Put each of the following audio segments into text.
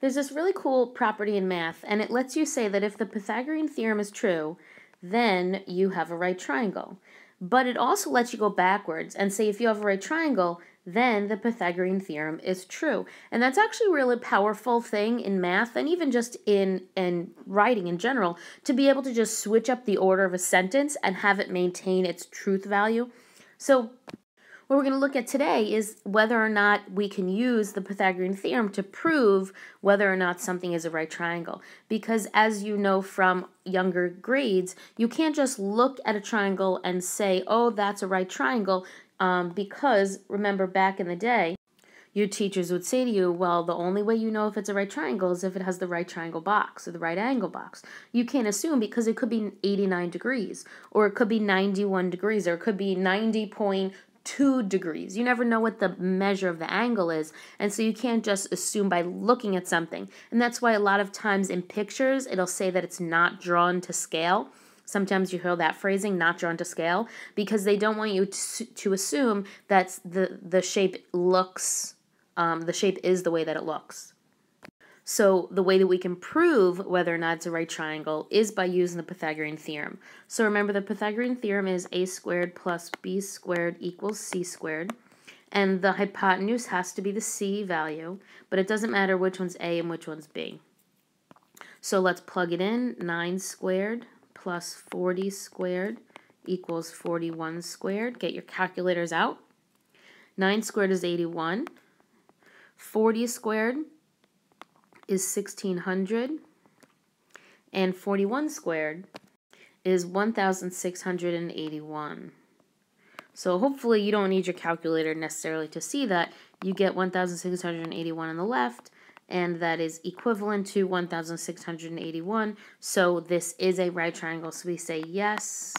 There's this really cool property in math, and it lets you say that if the Pythagorean theorem is true, then you have a right triangle. But it also lets you go backwards and say if you have a right triangle, then the Pythagorean theorem is true. And that's actually a really powerful thing in math and even just in, in writing in general to be able to just switch up the order of a sentence and have it maintain its truth value. So what we're going to look at today is whether or not we can use the Pythagorean theorem to prove whether or not something is a right triangle. Because as you know from younger grades, you can't just look at a triangle and say, oh, that's a right triangle, um, because remember back in the day, your teachers would say to you, well, the only way you know if it's a right triangle is if it has the right triangle box or the right angle box. You can't assume because it could be 89 degrees, or it could be 91 degrees, or it could be 90.2 two degrees. You never know what the measure of the angle is, and so you can't just assume by looking at something. And that's why a lot of times in pictures, it'll say that it's not drawn to scale. Sometimes you hear that phrasing, not drawn to scale, because they don't want you to, to assume that the, the shape looks, um, the shape is the way that it looks. So the way that we can prove whether or not it's a right triangle is by using the Pythagorean theorem. So remember the Pythagorean theorem is a squared plus b squared equals c squared. And the hypotenuse has to be the c value, but it doesn't matter which one's a and which one's b. So let's plug it in. 9 squared plus 40 squared equals 41 squared. Get your calculators out. 9 squared is 81. 40 squared is 1600 and 41 squared is 1681. So hopefully you don't need your calculator necessarily to see that. You get 1681 on the left and that is equivalent to 1681. So this is a right triangle. So we say yes,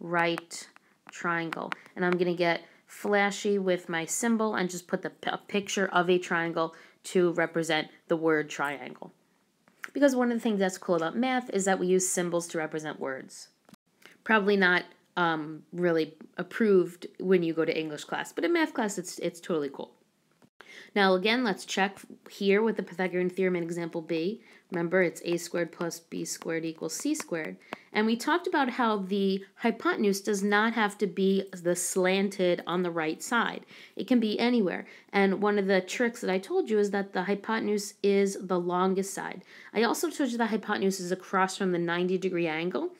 right triangle. And I'm going to get flashy with my symbol and just put the a picture of a triangle to represent the word triangle. Because one of the things that's cool about math is that we use symbols to represent words. Probably not um, really approved when you go to English class, but in math class it's, it's totally cool. Now again, let's check here with the Pythagorean theorem in example B. Remember, it's a squared plus b squared equals c squared. And we talked about how the hypotenuse does not have to be the slanted on the right side. It can be anywhere. And one of the tricks that I told you is that the hypotenuse is the longest side. I also told you the hypotenuse is across from the 90 degree angle.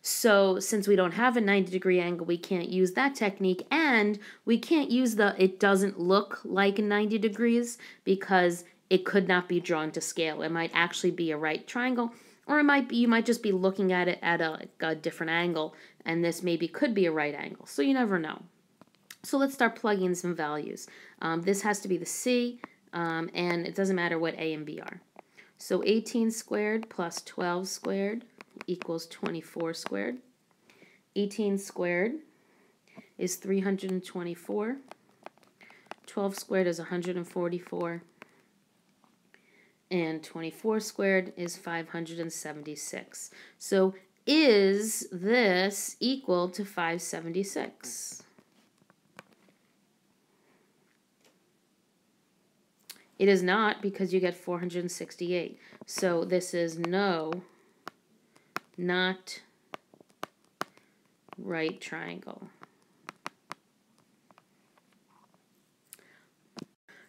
So since we don't have a 90 degree angle, we can't use that technique and we can't use the it doesn't look like 90 degrees because it could not be drawn to scale. It might actually be a right triangle or it might be you might just be looking at it at a, a different angle and this maybe could be a right angle. So you never know. So let's start plugging in some values. Um, this has to be the C um, and it doesn't matter what A and B are. So 18 squared plus 12 squared equals 24 squared. 18 squared is 324. 12 squared is 144. And 24 squared is 576. So is this equal to 576? It is not because you get 468. So this is no not right triangle.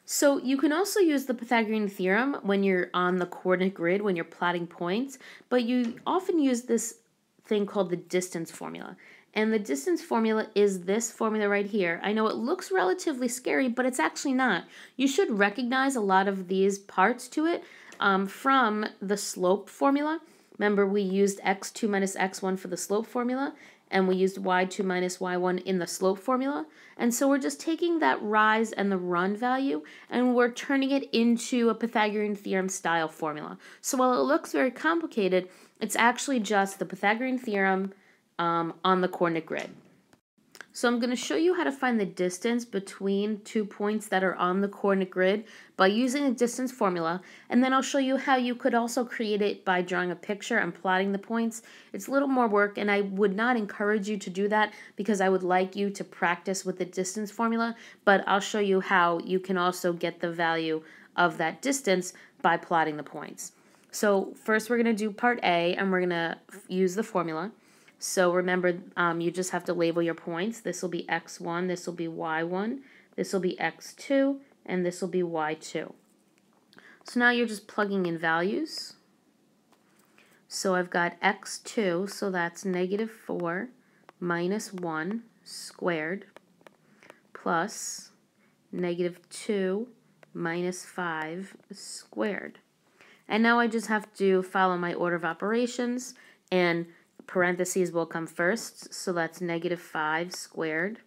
So you can also use the Pythagorean theorem when you're on the coordinate grid, when you're plotting points, but you often use this thing called the distance formula. And the distance formula is this formula right here. I know it looks relatively scary, but it's actually not. You should recognize a lot of these parts to it um, from the slope formula. Remember, we used x2 minus x1 for the slope formula, and we used y2 minus y1 in the slope formula. And so we're just taking that rise and the run value, and we're turning it into a Pythagorean theorem style formula. So while it looks very complicated, it's actually just the Pythagorean theorem um, on the coordinate grid. So I'm going to show you how to find the distance between two points that are on the coordinate grid by using a distance formula, and then I'll show you how you could also create it by drawing a picture and plotting the points. It's a little more work, and I would not encourage you to do that because I would like you to practice with the distance formula, but I'll show you how you can also get the value of that distance by plotting the points. So first we're going to do part A, and we're going to use the formula. So remember, um, you just have to label your points. This will be x1, this will be y1, this will be x2, and this will be y2. So now you're just plugging in values. So I've got x2, so that's negative 4 minus 1 squared plus negative 2 minus 5 squared. And now I just have to follow my order of operations, and parentheses will come first, so that's negative 5 squared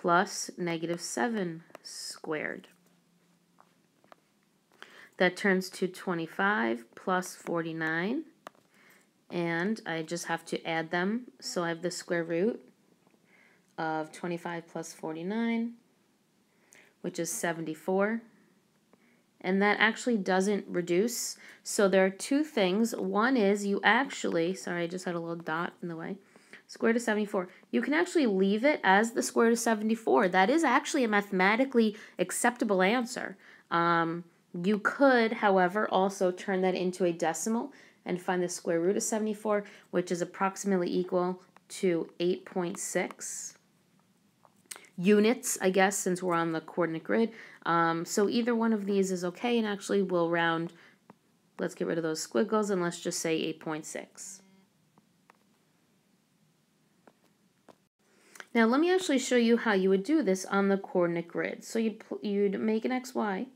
plus negative 7 squared. That turns to 25 plus 49, and I just have to add them, so I have the square root of 25 plus 49, which is 74 and that actually doesn't reduce. So there are two things. One is you actually, sorry, I just had a little dot in the way, square root of 74. You can actually leave it as the square root of 74. That is actually a mathematically acceptable answer. Um, you could, however, also turn that into a decimal and find the square root of 74, which is approximately equal to 8.6 units, I guess, since we're on the coordinate grid. Um, so either one of these is okay, and actually we'll round, let's get rid of those squiggles, and let's just say 8.6. Now let me actually show you how you would do this on the coordinate grid. So you'd, you'd make an xy,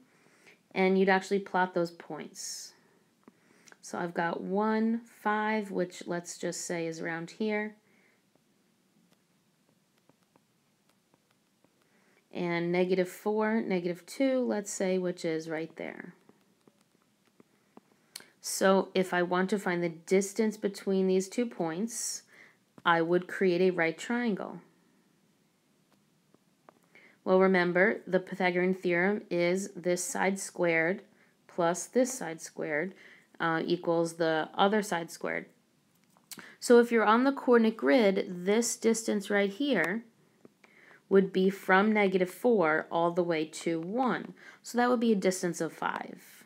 and you'd actually plot those points. So I've got 1, 5, which let's just say is around here. And negative 4, negative 2, let's say, which is right there. So if I want to find the distance between these two points, I would create a right triangle. Well, remember, the Pythagorean theorem is this side squared plus this side squared uh, equals the other side squared. So if you're on the coordinate grid, this distance right here would be from negative 4 all the way to 1. So that would be a distance of 5.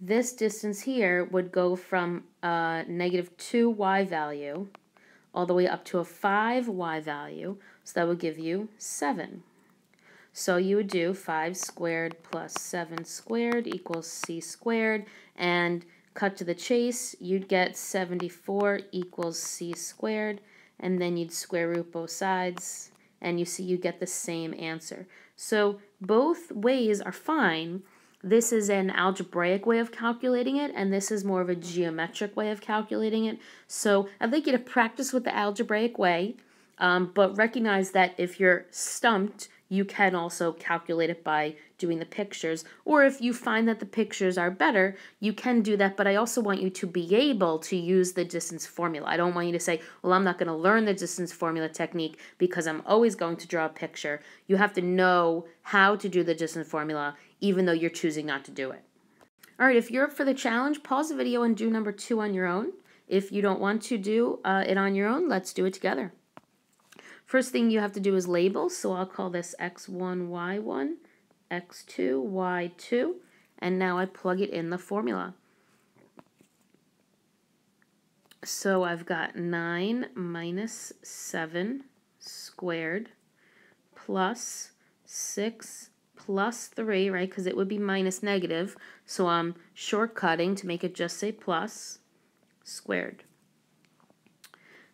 This distance here would go from a negative 2y value all the way up to a 5y value, so that would give you 7. So you would do 5 squared plus 7 squared equals c squared, and cut to the chase, you'd get 74 equals c squared, and then you'd square root both sides and you see you get the same answer. So both ways are fine. This is an algebraic way of calculating it, and this is more of a geometric way of calculating it. So I'd like you to practice with the algebraic way, um, but recognize that if you're stumped, you can also calculate it by doing the pictures. Or if you find that the pictures are better, you can do that. But I also want you to be able to use the distance formula. I don't want you to say, well, I'm not going to learn the distance formula technique because I'm always going to draw a picture. You have to know how to do the distance formula, even though you're choosing not to do it. All right, if you're up for the challenge, pause the video and do number two on your own. If you don't want to do uh, it on your own, let's do it together. First thing you have to do is label, so I'll call this x1, y1, x2, y2, and now I plug it in the formula. So I've got 9 minus 7 squared plus 6 plus 3, right, because it would be minus negative, so I'm shortcutting to make it just say plus squared.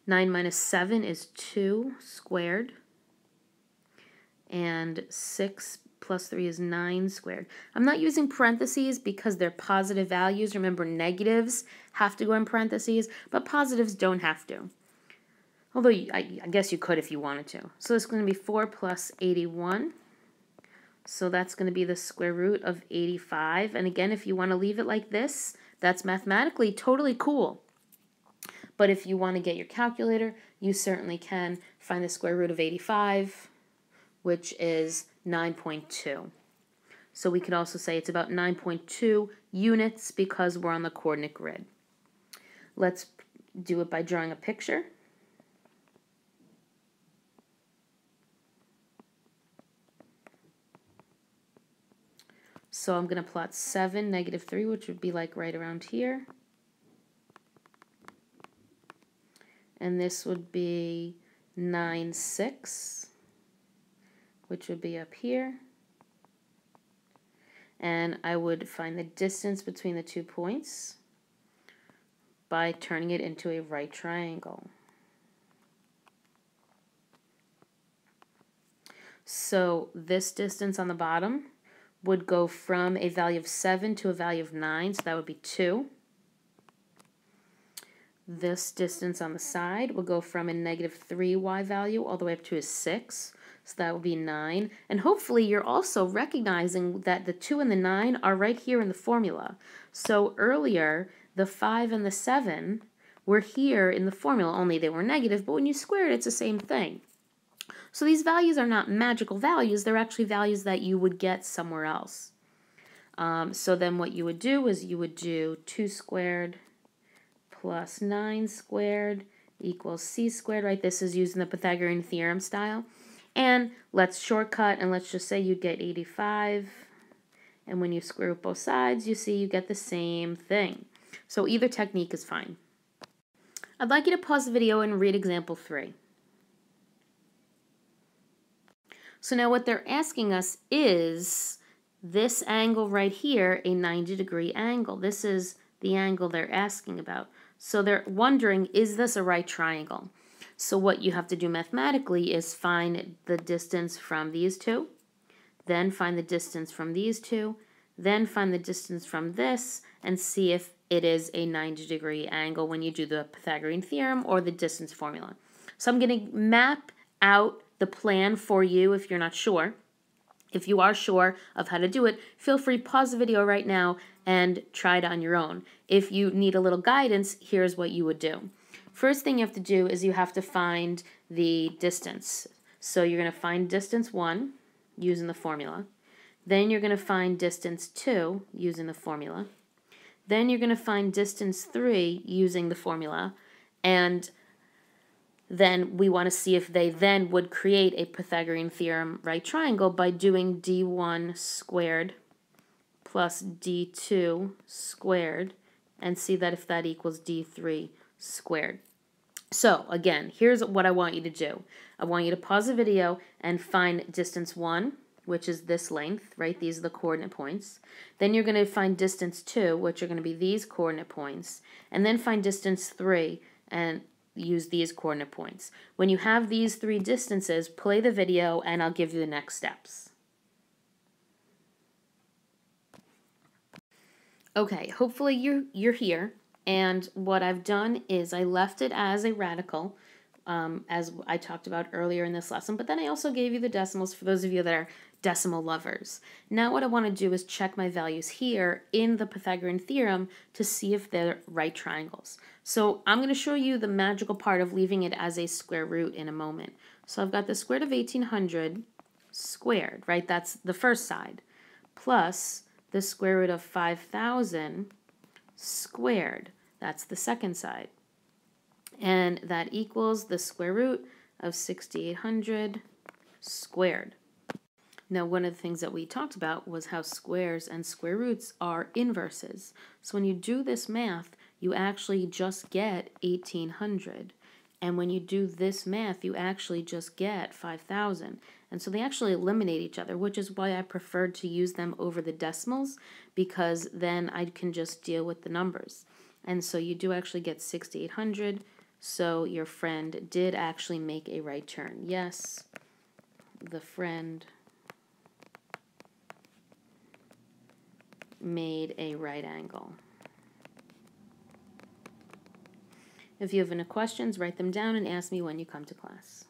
9 minus 7 is 2 squared. And 6 plus 3 is 9 squared. I'm not using parentheses because they're positive values. Remember, negatives have to go in parentheses, but positives don't have to. Although I, I guess you could if you wanted to. So it's going to be 4 plus 81. So that's going to be the square root of 85. And again, if you want to leave it like this, that's mathematically totally cool. But if you want to get your calculator, you certainly can find the square root of 85, which is 9.2. So we could also say it's about 9.2 units because we're on the coordinate grid. Let's do it by drawing a picture. So I'm going to plot 7, negative 3, which would be like right around here. And this would be 9, 6, which would be up here. And I would find the distance between the two points by turning it into a right triangle. So this distance on the bottom would go from a value of 7 to a value of 9, so that would be 2. This distance on the side will go from a negative 3y value all the way up to a 6, so that would be 9. And hopefully you're also recognizing that the 2 and the 9 are right here in the formula. So earlier, the 5 and the 7 were here in the formula, only they were negative, but when you square it, it's the same thing. So these values are not magical values, they're actually values that you would get somewhere else. Um, so then what you would do is you would do 2 squared plus 9 squared equals c squared, right? This is using the Pythagorean theorem style. And let's shortcut and let's just say you get 85. And when you square both sides, you see you get the same thing. So either technique is fine. I'd like you to pause the video and read example 3. So now what they're asking us is this angle right here a 90 degree angle. This is the angle they're asking about. So they're wondering, is this a right triangle? So what you have to do mathematically is find the distance from these two, then find the distance from these two, then find the distance from this, and see if it is a 90 degree angle when you do the Pythagorean theorem or the distance formula. So I'm going to map out the plan for you if you're not sure. If you are sure of how to do it, feel free pause the video right now and try it on your own. If you need a little guidance, here's what you would do. First thing you have to do is you have to find the distance. So you're going to find distance 1 using the formula. Then you're going to find distance 2 using the formula. Then you're going to find distance 3 using the formula. And then we want to see if they then would create a Pythagorean theorem right triangle by doing d1 squared plus d2 squared and see that if that equals d3 squared. So again, here's what I want you to do. I want you to pause the video and find distance 1, which is this length, right? These are the coordinate points. Then you're going to find distance 2, which are going to be these coordinate points. And then find distance 3, and use these coordinate points. When you have these three distances, play the video and I'll give you the next steps. Okay, hopefully you're, you're here. And what I've done is I left it as a radical, um, as I talked about earlier in this lesson, but then I also gave you the decimals for those of you that are decimal lovers. Now what I want to do is check my values here in the Pythagorean theorem to see if they're right triangles. So I'm going to show you the magical part of leaving it as a square root in a moment. So I've got the square root of 1800 squared, right? That's the first side, plus the square root of 5000 squared. That's the second side. And that equals the square root of 6800 squared. Now, one of the things that we talked about was how squares and square roots are inverses. So when you do this math, you actually just get 1800. And when you do this math, you actually just get 5,000. And so they actually eliminate each other, which is why I preferred to use them over the decimals, because then I can just deal with the numbers. And so you do actually get 6,800. So your friend did actually make a right turn. Yes, the friend made a right angle. If you have any questions, write them down and ask me when you come to class.